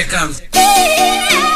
Here comes.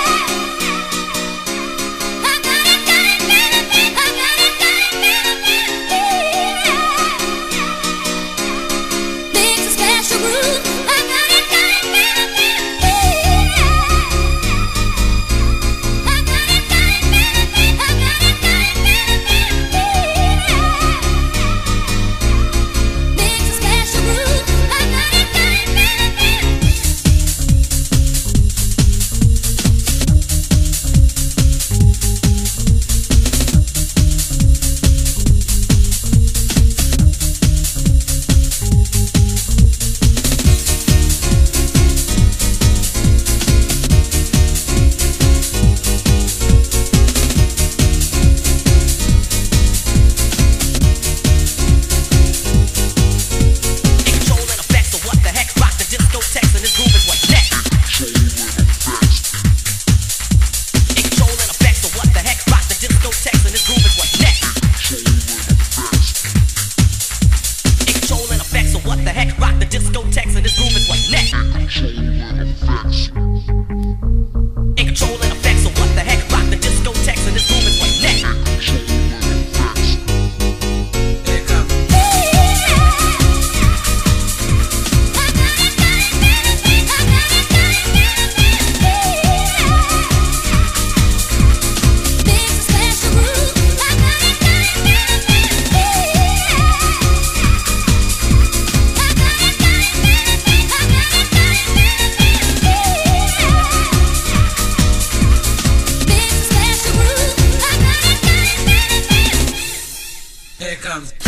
Comes.